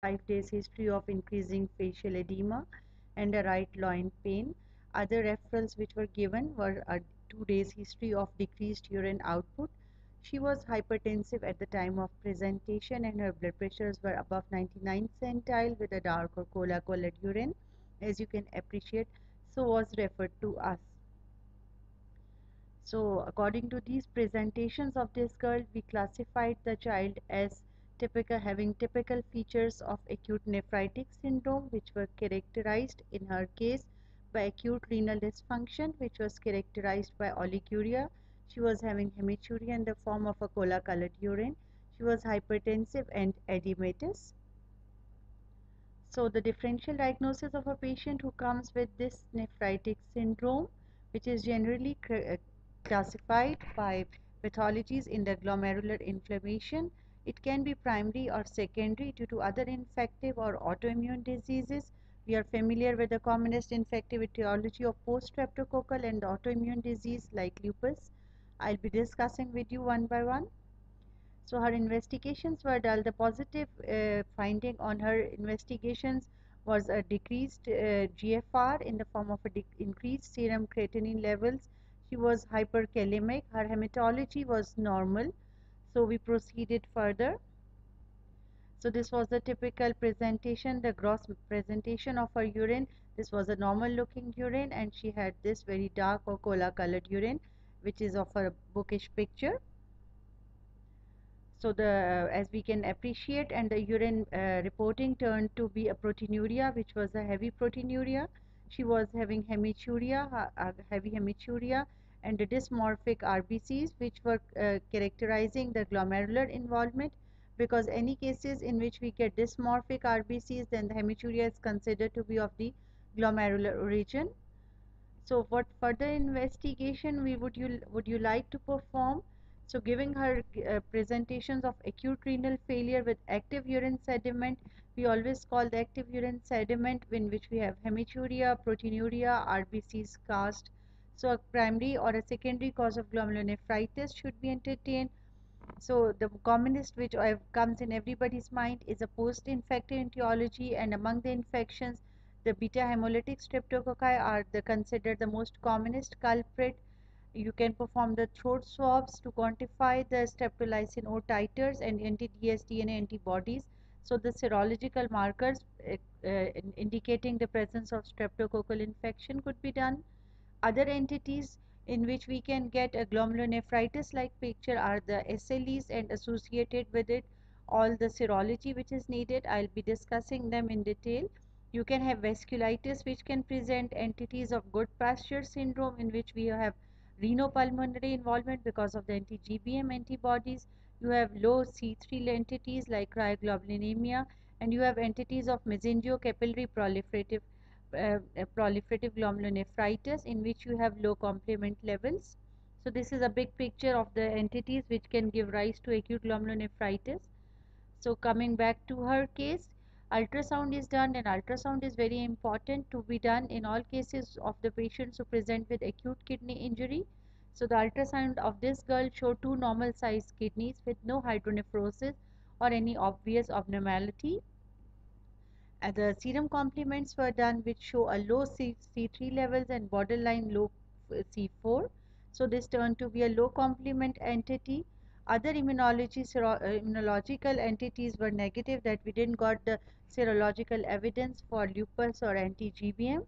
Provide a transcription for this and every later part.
five days history of increasing facial edema and a right loin pain. Other referrals which were given were a two days history of decreased urine output. She was hypertensive at the time of presentation and her blood pressures were above 99 centile with a dark or cola colored urine as you can appreciate so was referred to us. So according to these presentations of this girl, we classified the child as typical having typical features of acute nephritic syndrome which were characterized in her case by acute renal dysfunction which was characterized by oliguria. She was having hematuria in the form of a cola colored urine. She was hypertensive and edematous. So the differential diagnosis of a patient who comes with this nephritic syndrome which is generally uh, classified by pathologies in the glomerular inflammation. It can be primary or secondary due to other infective or autoimmune diseases. We are familiar with the commonest infective etiology of post-streptococcal and autoimmune disease like lupus. I'll be discussing with you one by one. So her investigations were done. The positive uh, finding on her investigations was a decreased uh, GFR in the form of a increased serum creatinine levels she was hyperkalemic. Her hematology was normal. So we proceeded further. So this was the typical presentation, the gross presentation of her urine. This was a normal looking urine and she had this very dark or cola colored urine which is of a bookish picture. So the as we can appreciate and the urine uh, reporting turned to be a proteinuria which was a heavy proteinuria. She was having hematuria, uh, heavy hematuria and the dysmorphic RBCs which were uh, characterizing the glomerular involvement because any cases in which we get dysmorphic RBCs then the hematuria is considered to be of the glomerular origin. So what further investigation we would you would you like to perform? So giving her uh, presentations of acute renal failure with active urine sediment, we always call the active urine sediment in which we have hematuria, proteinuria, RBCs cast, so a primary or a secondary cause of glomerulonephritis should be entertained. So the commonest which comes in everybody's mind is a post-infective etiology and among the infections the beta hemolytic streptococci are the considered the most commonest culprit. You can perform the throat swabs to quantify the streptolysin O titers and anti-dsDNA antibodies. So the serological markers uh, uh, indicating the presence of streptococcal infection could be done. Other entities in which we can get a glomerulonephritis like picture are the SLEs and associated with it all the serology which is needed. I'll be discussing them in detail. You can have vasculitis which can present entities of Goodpasture syndrome in which we have renopulmonary involvement because of the anti-GBM antibodies. You have low C3 entities like cryoglobulinemia and you have entities of mesangiocapillary proliferative uh, proliferative glomerulonephritis in which you have low complement levels. So this is a big picture of the entities which can give rise to acute glomerulonephritis. So coming back to her case, ultrasound is done and ultrasound is very important to be done in all cases of the patients who present with acute kidney injury. So the ultrasound of this girl showed two normal sized kidneys with no hydronephrosis or any obvious abnormality and the serum complements were done which show a low C C3 levels and borderline low C4. So this turned to be a low complement entity. Other immunology, uh, immunological entities were negative that we didn't got the serological evidence for lupus or anti-GBM.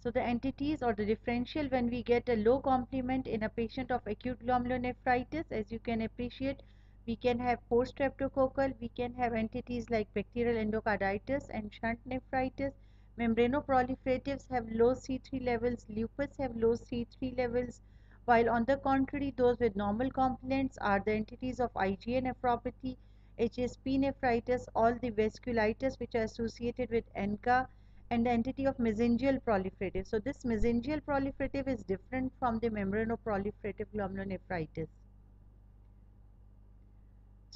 So the entities or the differential when we get a low complement in a patient of acute glomerulonephritis as you can appreciate we can have post-streptococcal, we can have entities like bacterial endocarditis and shunt nephritis. Membranoproliferatives have low C3 levels, lupus have low C3 levels, while on the contrary, those with normal complements are the entities of IgA nephropathy, HSP nephritis, all the vasculitis which are associated with ANCA, and the entity of mesangial proliferative. So this mesangial proliferative is different from the membranoproliferative glomerulonephritis.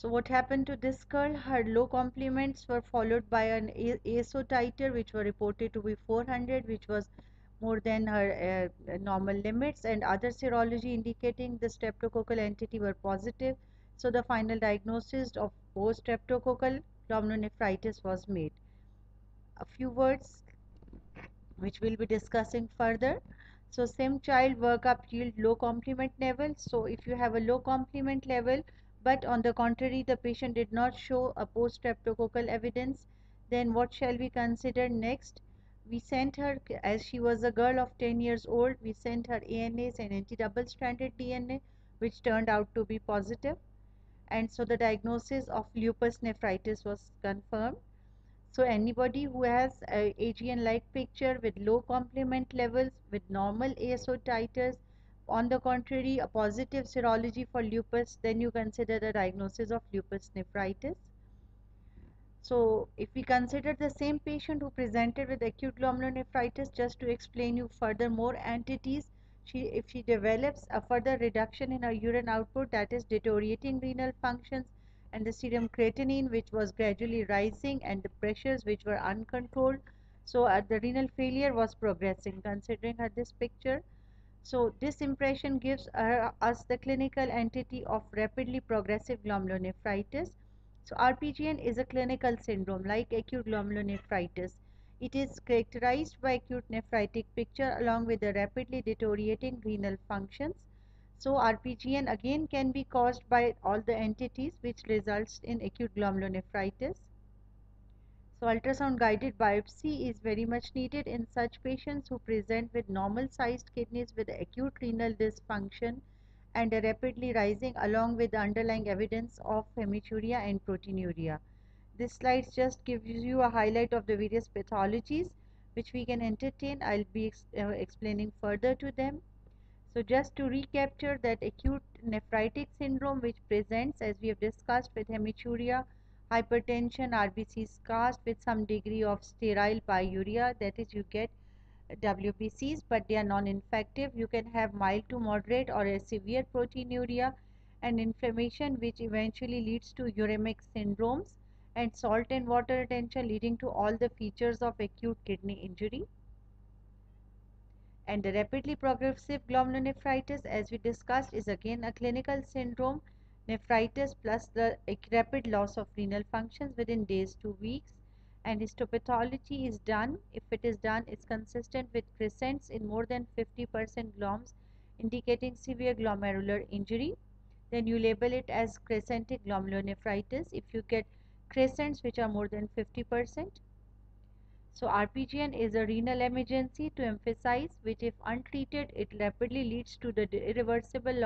So what happened to this girl? Her low complements were followed by an ASO titer which were reported to be 400 which was more than her uh, normal limits and other serology indicating the streptococcal entity were positive. So the final diagnosis of post streptococcal glomerulonephritis was made. A few words which we'll be discussing further. So same child workup yield low complement level. So if you have a low complement level, but on the contrary, the patient did not show a post-streptococcal evidence, then what shall we consider next? We sent her, as she was a girl of 10 years old, we sent her ANAs and anti-double stranded DNA, which turned out to be. And so the diagnosis of lupus nephritis was confirmed. So anybody who has a AGN-like picture with low complement levels, with normal ASO titers, on the contrary, a positive serology for lupus, then you consider the diagnosis of lupus nephritis. So if we consider the same patient who presented with acute glomerulonephritis, just to explain you further more entities, she, if she develops a further reduction in her urine output, that is deteriorating renal functions, and the serum creatinine which was gradually rising and the pressures which were uncontrolled so uh, the renal failure was progressing considering her this picture so this impression gives us the clinical entity of rapidly progressive glomerulonephritis. So rpgn is a clinical syndrome like acute glomerulonephritis. It is characterized by acute nephritic picture along with the rapidly deteriorating renal functions. So RPGN again can be caused by all the entities which results in acute glomerulonephritis. So ultrasound guided biopsy is very much needed in such patients who present with normal sized kidneys with acute renal dysfunction and a rapidly rising along with the underlying evidence of hematuria and proteinuria. This slide just gives you a highlight of the various pathologies which we can entertain. I'll be ex uh, explaining further to them. So just to recapture that acute nephritic syndrome which presents as we have discussed with hematuria, hypertension, RBCs cast with some degree of sterile pyuria that is you get WBCs but they are non-infective. You can have mild to moderate or a severe proteinuria and inflammation which eventually leads to uremic syndromes and salt and water retention leading to all the features of acute kidney injury and the rapidly progressive glomerulonephritis as we discussed is again a clinical syndrome nephritis plus the rapid loss of renal functions within days to weeks. And histopathology is done. If it is done it's consistent with crescents in more than 50% gloms indicating severe glomerular injury. Then you label it as crescentic glomerulonephritis if you get crescents which are more than 50% so RPGN is a renal emergency to emphasize which if untreated it rapidly leads to the irreversible